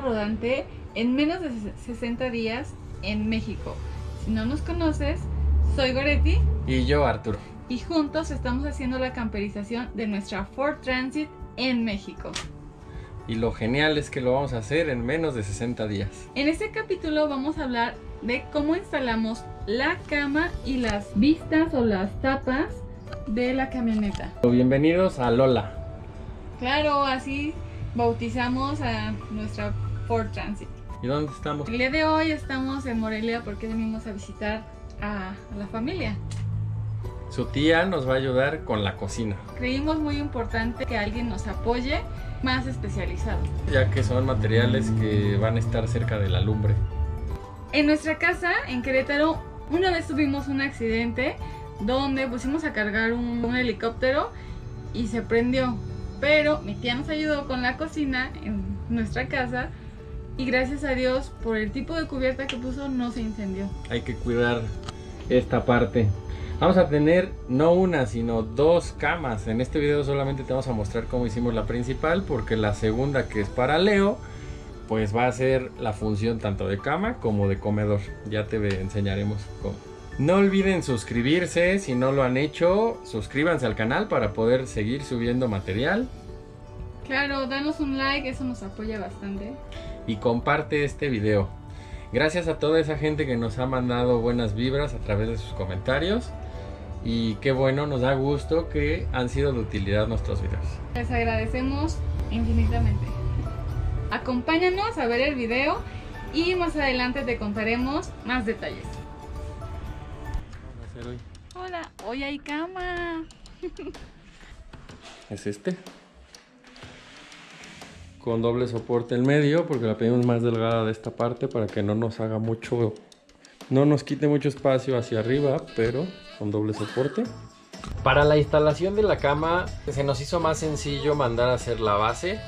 rodante en menos de 60 días en México. Si no nos conoces, soy Goretti. Y yo, Arturo. Y juntos estamos haciendo la camperización de nuestra Ford Transit en México. Y lo genial es que lo vamos a hacer en menos de 60 días. En este capítulo vamos a hablar de cómo instalamos la cama y las vistas o las tapas de la camioneta. Bienvenidos a Lola. Claro, así bautizamos a nuestra Ford Transit. ¿Y dónde estamos? El día de hoy estamos en Morelia porque venimos a visitar a, a la familia. Su tía nos va a ayudar con la cocina. Creímos muy importante que alguien nos apoye más especializado. Ya que son materiales que van a estar cerca de la lumbre. En nuestra casa, en Querétaro, una vez tuvimos un accidente donde pusimos a cargar un, un helicóptero y se prendió. Pero mi tía nos ayudó con la cocina en nuestra casa y gracias a Dios por el tipo de cubierta que puso no se incendió. Hay que cuidar esta parte. Vamos a tener no una, sino dos camas. En este video solamente te vamos a mostrar cómo hicimos la principal, porque la segunda que es para Leo, pues va a ser la función tanto de cama como de comedor. Ya te enseñaremos cómo. No olviden suscribirse, si no lo han hecho, suscríbanse al canal para poder seguir subiendo material. Claro, danos un like, eso nos apoya bastante. Y comparte este video. Gracias a toda esa gente que nos ha mandado buenas vibras a través de sus comentarios. Y qué bueno, nos da gusto que han sido de utilidad nuestros videos. Les agradecemos infinitamente. Acompáñanos a ver el video y más adelante te contaremos más detalles. Hola, hoy hay cama. Es este. Con doble soporte en medio, porque la pedimos más delgada de esta parte para que no nos haga mucho, no nos quite mucho espacio hacia arriba, pero con doble soporte. Para la instalación de la cama se nos hizo más sencillo mandar a hacer la base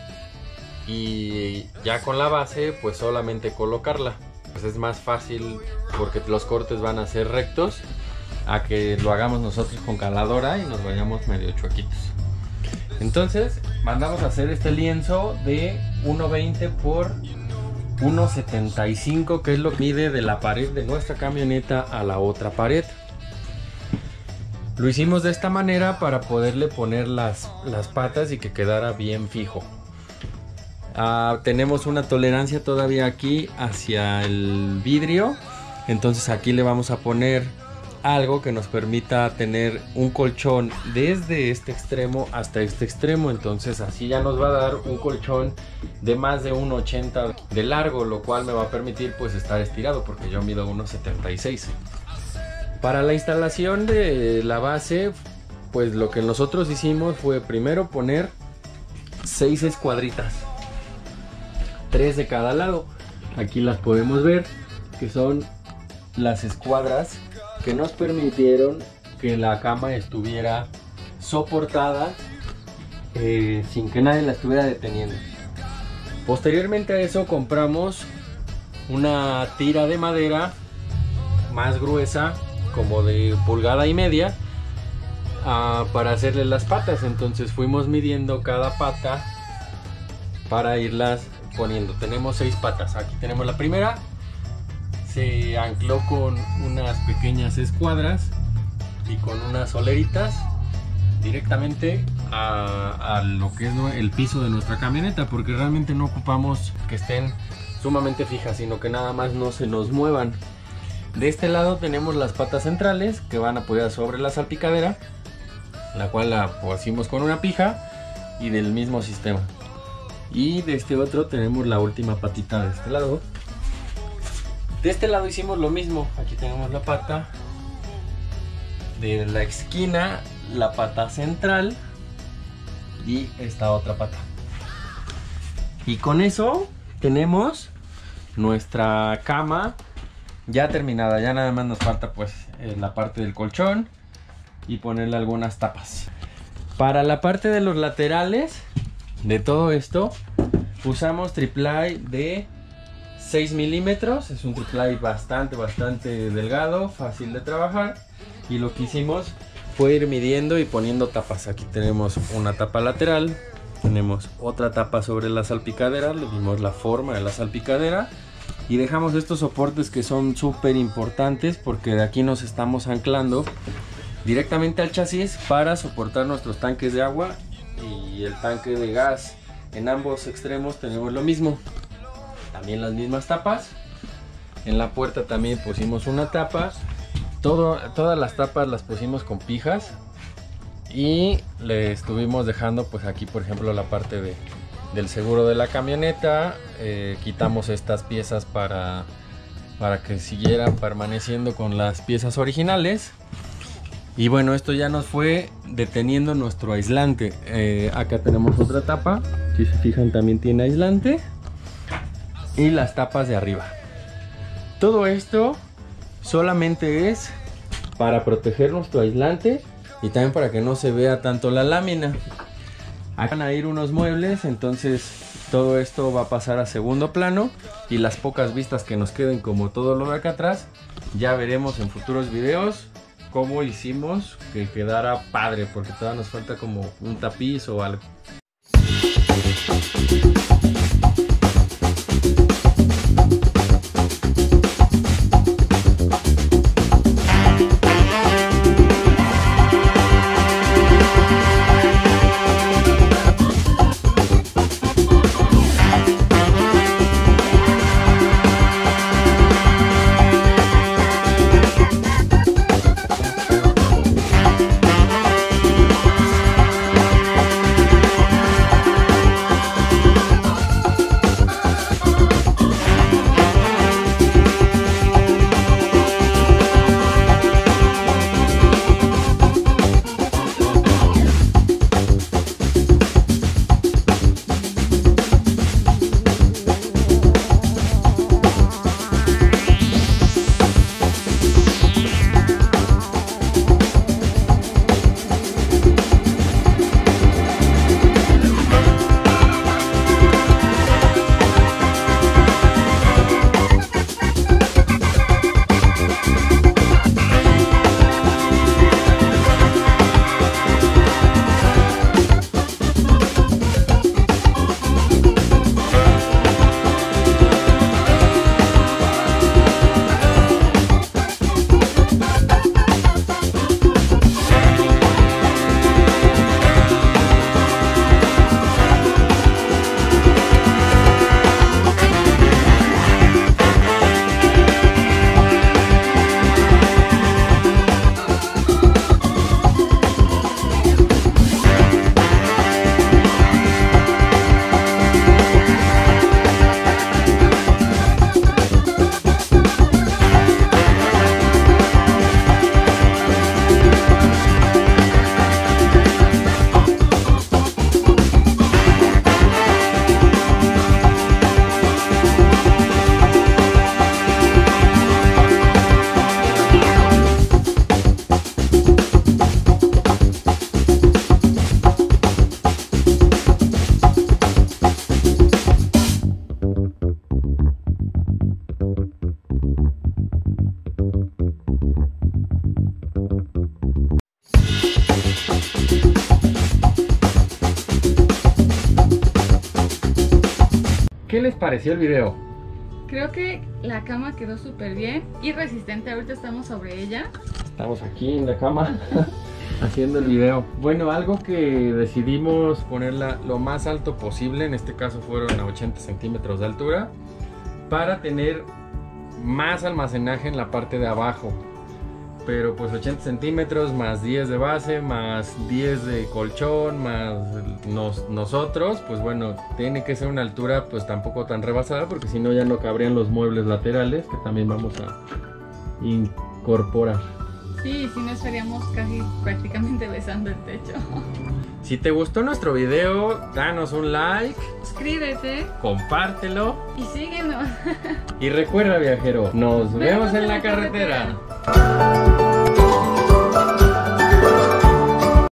y ya con la base pues solamente colocarla. Pues es más fácil porque los cortes van a ser rectos a que lo hagamos nosotros con caladora y nos vayamos medio chuequitos. Entonces mandamos a hacer este lienzo de 1.20 por 1.75 que es lo que mide de la pared de nuestra camioneta a la otra pared. Lo hicimos de esta manera para poderle poner las, las patas y que quedara bien fijo. Ah, tenemos una tolerancia todavía aquí hacia el vidrio. Entonces aquí le vamos a poner algo que nos permita tener un colchón desde este extremo hasta este extremo. Entonces así ya nos va a dar un colchón de más de 1,80 de largo, lo cual me va a permitir pues estar estirado porque yo mido 1,76. Para la instalación de la base, pues lo que nosotros hicimos fue primero poner seis escuadritas, tres de cada lado. Aquí las podemos ver, que son las escuadras que nos permitieron que la cama estuviera soportada eh, sin que nadie la estuviera deteniendo. Posteriormente a eso compramos una tira de madera más gruesa como de pulgada y media uh, para hacerle las patas. Entonces fuimos midiendo cada pata para irlas poniendo. Tenemos seis patas. Aquí tenemos la primera. Se ancló con unas pequeñas escuadras y con unas soleritas directamente a, lo que es el piso de nuestra camioneta porque realmente no ocupamos que estén sumamente fijas sino que nada más no se nos muevan de este lado tenemos las patas centrales que van apoyadas sobre la salpicadera, la cual la pusimos con una pija y del mismo sistema. Y de este otro tenemos la última patita de este lado. De este lado hicimos lo mismo. Aquí tenemos la pata de la esquina, la pata central y esta otra pata. Y con eso tenemos nuestra cama ya terminada. Ya nada más nos falta pues eh, la parte del colchón y ponerle algunas tapas. Para la parte de los laterales de todo esto usamos triplay de 6 milímetros. Es un triplay bastante, bastante delgado, fácil de trabajar. Y lo que hicimos fue ir midiendo y poniendo tapas. Aquí tenemos una tapa lateral, tenemos otra tapa sobre la salpicadera, le dimos la forma de la salpicadera y dejamos estos soportes que son súper importantes porque de aquí nos estamos anclando directamente al chasis para soportar nuestros tanques de agua y el tanque de gas. En ambos extremos tenemos lo mismo, también las mismas tapas. En la puerta también pusimos una tapa. Todo, todas las tapas las pusimos con pijas y le estuvimos dejando pues aquí por ejemplo la parte de, del seguro de la camioneta. Eh, quitamos estas piezas para, para que siguieran permaneciendo con las piezas originales. Y bueno, esto ya nos fue deteniendo nuestro aislante. Eh, acá tenemos otra tapa. Si se fijan también tiene aislante. Y las tapas de arriba. Todo esto solamente es para proteger nuestro aislante y también para que no se vea tanto la lámina. Acá van a ir unos muebles, entonces todo esto va a pasar a segundo plano y las pocas vistas que nos queden como todo lo de acá atrás, ya veremos en futuros videos cómo hicimos que quedara padre, porque todavía nos falta como un tapiz o algo. ¿Qué les pareció el video? Creo que la cama quedó súper bien y resistente. Ahorita estamos sobre ella. Estamos aquí en la cama haciendo el video. Bueno, algo que decidimos ponerla lo más alto posible, en este caso fueron a 80 centímetros de altura, para tener más almacenaje en la parte de abajo. Pero pues 80 centímetros más 10 de base, más 10 de colchón, más nos- nosotros, pues bueno, tiene que ser una altura pues tampoco tan rebasada porque si no ya no cabrían los muebles laterales que también vamos a incorporar. Sí, sí, nos estaríamos casi prácticamente besando el techo. Si te gustó nuestro video, danos un like, Suscríbete compártelo y síguenos. y recuerda viajero, nos vemos en la carretera. you